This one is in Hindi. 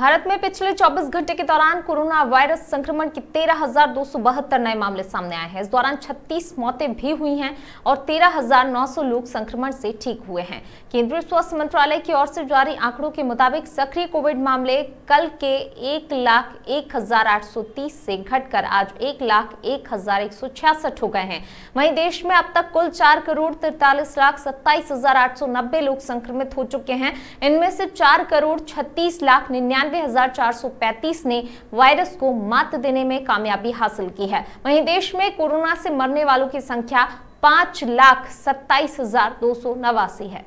भारत में पिछले 24 घंटे के दौरान कोरोना वायरस संक्रमण के तेरह नए मामले सामने आए हैं। इस दौरान 36 मौतें भी हुई हैं और 13,900 लोग संक्रमण से ठीक हुए हैं। केंद्रीय स्वास्थ्य मंत्रालय की ओर से जारी आंकड़ों के मुताबिक सक्रिय कोविड मामले कल के एक लाख एक हज़ार आठ सौ तीस से घटकर आज एक लाख एक हज़ार एक सौ छियासठ हो गए हैं। वहीं देश में अब तक कुल चार करोड़ तिरतालीस लाख सत्ताईस हज़ार आठ सौ नब्बे लोग संक्रमित हो चुके हैं। इनमें से चार करोड़ छत्तीस लाख निन्यानवे निन्यानवे ने वायरस को मात देने में कामयाबी हासिल की है। वहीं देश में कोरोना से मरने वालों की संख्या पाँच लाख सत्ताईस हज़ार दो सौ नवासी है।